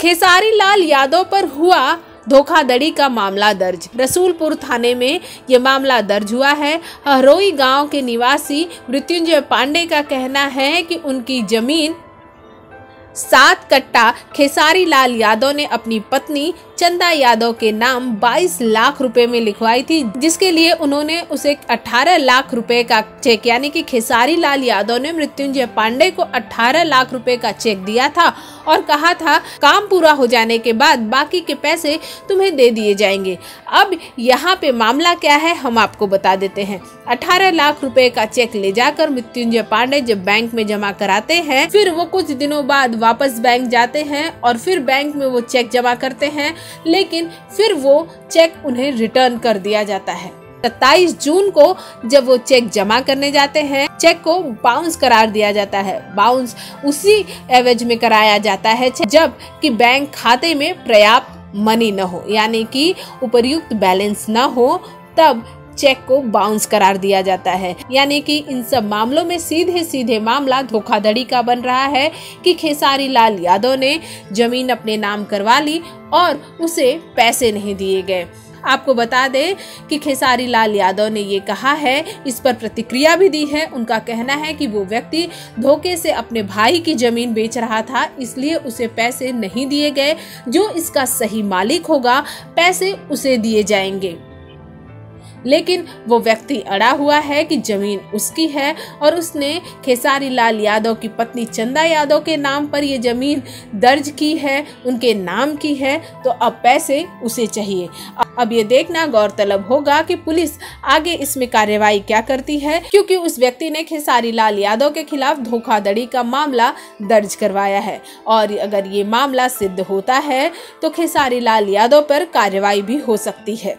खेसारी लाल यादव पर हुआ धोखाधड़ी का मामला दर्ज। रसूलपुर थाने में यह मामला दर्ज हुआ है। हरोई गाँव के निवासी मृत्युंजय पांडे का कहना है कि उनकी ज़मीन सात कट्टा खेसारी लाल यादव ने अपनी पत्नी चंदा यादव के नाम 22 लाख रुपए में लिखवाई थी, जिसके लिए उन्होंने उसे 18 लाख रुपए का चेक, यानी कि खेसारी लाल यादव ने मृत्युंजय पांडे को 18 लाख रुपए का चेक दिया था और कहा था, काम पूरा हो जाने के बाद बाकी के पैसे तुम्हें दे दिए जाएँगे। अब यहाँ पे मामला क्या है, हम आपको बता देते हैं। 18 लाख रुपए का चेक ले जाकर मृत्युंजय पांडे जब बैंक में जमा कराते हैं, फिर वो कुछ दिनों बाद वापस बैंक जाते हैं और फिर बैंक में वो चेक जमा करते हैं, लेकिन फिर वो चेक उन्हें रिटर्न कर दिया जाता है। 27 जून को जब वो चेक जमा करने जाते हैं, चेक को बाउंस करार दिया जाता है। बाउंस उसी एवज में कराया जाता है जब कि बैंक खाते में पर्याप्त मनी न हो, यानी कि उपयुक्त बैलेंस न हो, तब चेक को बाउंस करार दिया जाता है। यानी कि इन सब मामलों में सीधे सीधे मामला धोखाधड़ी का बन रहा है कि खेसारी लाल यादव ने ज़मीन अपने नाम करवा ली और उसे पैसे नहीं दिए गए। आपको बता दें कि खेसारी लाल यादव ने ये कहा है, इस पर प्रतिक्रिया भी दी है। उनका कहना है कि वो व्यक्ति धोखे से अपने भाई की ज़मीन बेच रहा था, इसलिए उसे पैसे नहीं दिए गए। जो इसका सही मालिक होगा, पैसे उसे दिए जाएँगे। लेकिन वो व्यक्ति अड़ा हुआ है कि ज़मीन उसकी है और उसने खेसारी लाल यादव की पत्नी चंदा यादव के नाम पर ये ज़मीन दर्ज की है, उनके नाम की है तो अब पैसे उसे चाहिए। अब ये देखना गौरतलब होगा कि पुलिस आगे इसमें कार्यवाही क्या करती है, क्योंकि उस व्यक्ति ने खेसारी लाल यादव के खिलाफ धोखाधड़ी का मामला दर्ज करवाया है। और अगर ये मामला सिद्ध होता है तो खेसारी लाल यादव पर कार्रवाई भी हो सकती है।